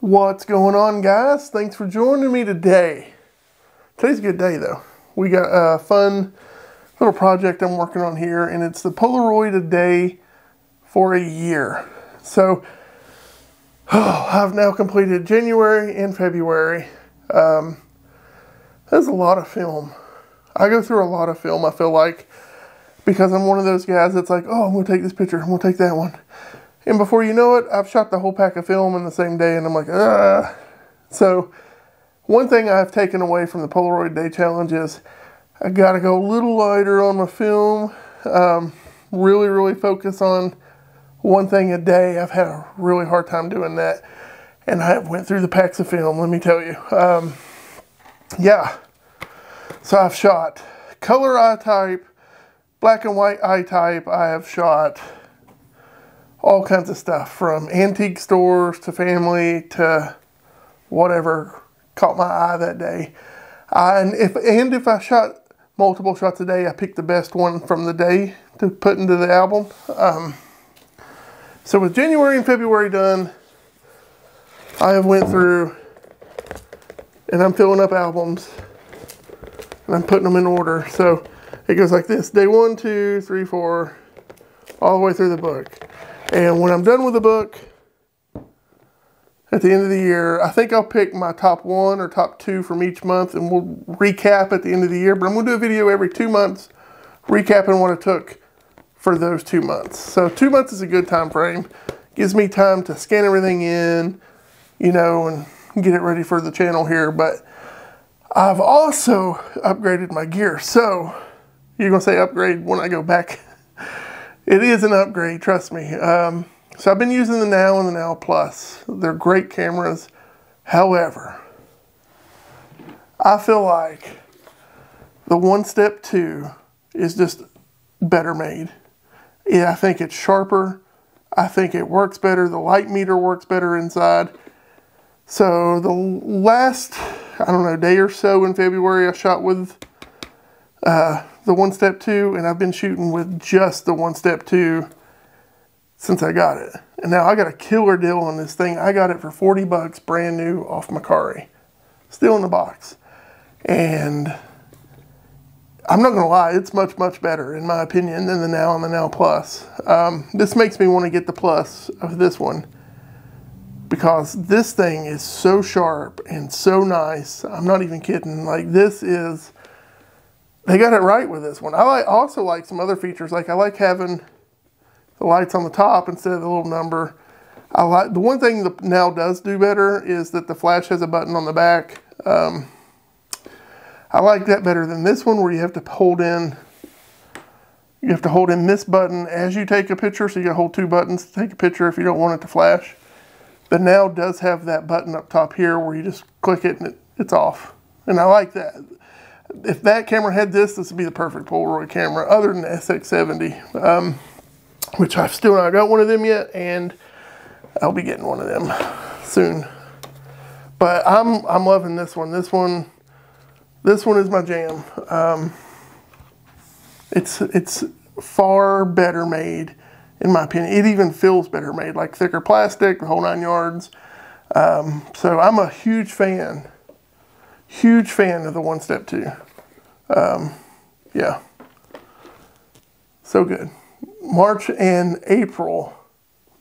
What's going on, guys? Thanks for joining me today. Today's a good day, though. We got a fun little project I'm working on here, and it's the Polaroid a day for a year. So, oh, I've now completed January and February. Um, that's a lot of film. I go through a lot of film, I feel like, because I'm one of those guys that's like, oh, I'm going to take this picture, I'm going to take that one. And before you know it, I've shot the whole pack of film in the same day, and I'm like, ah. So, one thing I've taken away from the Polaroid Day Challenge is I got to go a little lighter on my film. Um, really, really focus on one thing a day. I've had a really hard time doing that, and I have went through the packs of film. Let me tell you. Um, yeah. So I've shot color i-Type, black and white i-Type. I have shot all kinds of stuff from antique stores to family to whatever caught my eye that day. and if and if I shot multiple shots a day, I picked the best one from the day to put into the album. Um, so with January and February done, I have went through and I'm filling up albums and I'm putting them in order. So it goes like this: day one, two, three, four, all the way through the book. And when I'm done with the book, at the end of the year, I think I'll pick my top one or top two from each month and we'll recap at the end of the year. But I'm going to do a video every two months recapping what it took for those two months. So two months is a good time frame. Gives me time to scan everything in, you know, and get it ready for the channel here. But I've also upgraded my gear. So you're going to say upgrade when I go back it is an upgrade, trust me. Um, so I've been using the Now and the Now Plus. They're great cameras. However, I feel like the One Step 2 is just better made. Yeah, I think it's sharper. I think it works better. The light meter works better inside. So the last, I don't know, day or so in February, I shot with uh, the one step two, and I've been shooting with just the one step two since I got it. And now I got a killer deal on this thing. I got it for 40 bucks brand new off Mercari. Still in the box. And I'm not gonna lie, it's much, much better in my opinion than the Now and the Now Plus. Um, this makes me want to get the Plus of this one because this thing is so sharp and so nice. I'm not even kidding. Like this is they got it right with this one. I like, also like some other features. Like I like having the lights on the top instead of the little number. I like the one thing that now does do better is that the flash has a button on the back. Um, I like that better than this one where you have to hold in you have to hold in this button as you take a picture, so you gotta hold two buttons to take a picture if you don't want it to flash. But Now does have that button up top here where you just click it and it, it's off. And I like that if that camera had this, this would be the perfect Polaroid camera, other than the SX70, um, which I've still not got one of them yet, and I'll be getting one of them soon. But I'm I'm loving this one. This one, this one is my jam. Um, it's it's far better made, in my opinion. It even feels better made, like thicker plastic, the whole nine yards. Um, so I'm a huge fan Huge fan of the One Step 2. Um, yeah. So good. March and April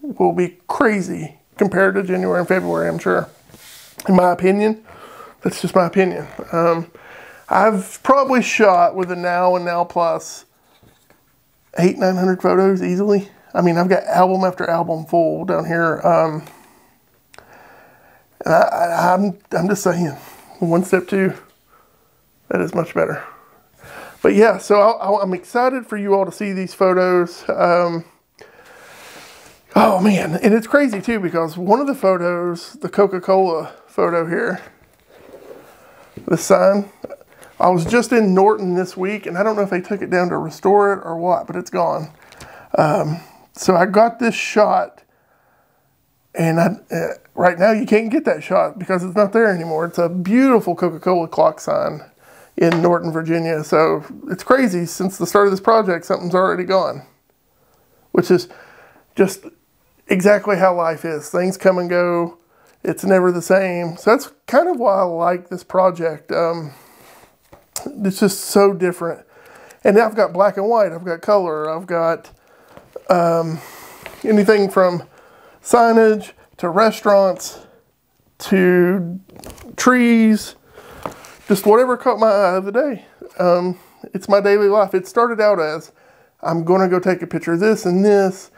will be crazy compared to January and February, I'm sure. In my opinion, that's just my opinion. Um, I've probably shot with a Now and Now Plus eight, 900 photos easily. I mean, I've got album after album full down here. Um, and I, I'm, I'm just saying, one step two, that is much better. But yeah, so i am excited for you all to see these photos. Um, oh man, and it's crazy too because one of the photos, the Coca-Cola photo here, the sign, I was just in Norton this week and I don't know if they took it down to restore it or what, but it's gone. Um, so I got this shot and I, uh, right now you can't get that shot because it's not there anymore. It's a beautiful Coca-Cola clock sign in Norton, Virginia. So it's crazy. Since the start of this project, something's already gone, which is just exactly how life is. Things come and go. It's never the same. So that's kind of why I like this project. Um, it's just so different. And now I've got black and white, I've got color, I've got um, anything from signage to restaurants to trees, just whatever caught my eye of the day. Um, it's my daily life. It started out as I'm going to go take a picture of this and this,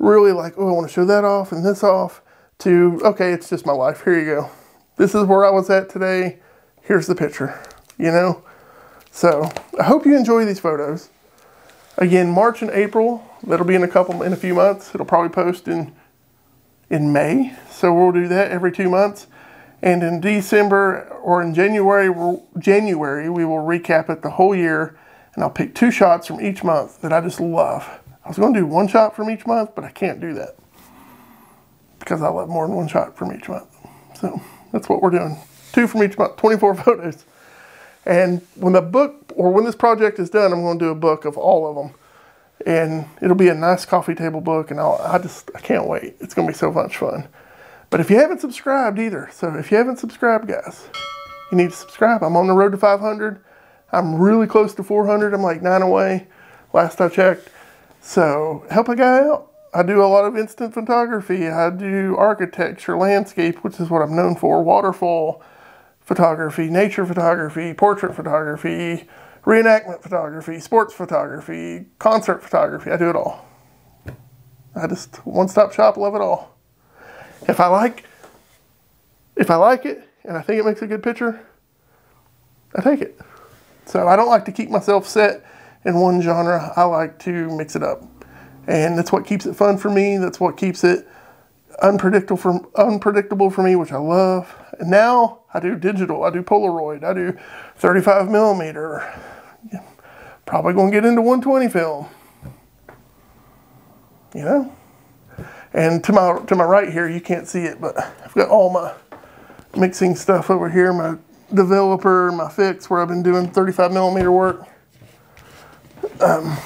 really like, oh, I want to show that off and this off, to, okay, it's just my life. Here you go. This is where I was at today. Here's the picture, you know? So I hope you enjoy these photos. Again, March and April, that'll be in a couple, in a few months. It'll probably post in, in May. So we'll do that every two months. And in December or in January, January, we will recap it the whole year and I'll pick two shots from each month that I just love. I was going to do one shot from each month, but I can't do that because I love more than one shot from each month. So that's what we're doing. Two from each month, 24 photos. And when the book, or when this project is done, I'm going to do a book of all of them. And it'll be a nice coffee table book, and I'll, I just, I can't wait. It's going to be so much fun. But if you haven't subscribed either, so if you haven't subscribed, guys, you need to subscribe. I'm on the road to 500. I'm really close to 400. I'm like nine away, last I checked. So help a guy out. I do a lot of instant photography. I do architecture, landscape, which is what I'm known for, waterfall photography, nature photography, portrait photography, reenactment photography, sports photography, concert photography. I do it all. I just one-stop shop, love it all. If I like, if I like it and I think it makes a good picture, I take it. So I don't like to keep myself set in one genre. I like to mix it up. And that's what keeps it fun for me. That's what keeps it unpredictable for, unpredictable for me, which I love. And now I do digital. I do Polaroid. I do 35 millimeter. Probably going to get into 120 film. You know? And to my to my right here, you can't see it, but I've got all my mixing stuff over here, my developer, my fix where I've been doing 35 millimeter work. Um,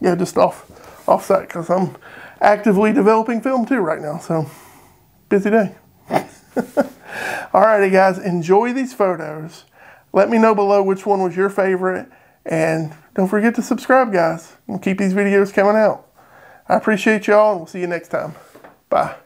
yeah, just off off site because I'm actively developing film too right now. So busy day. Alrighty guys, enjoy these photos. Let me know below which one was your favorite. And don't forget to subscribe guys. We'll keep these videos coming out. I appreciate y'all and we'll see you next time. Bye.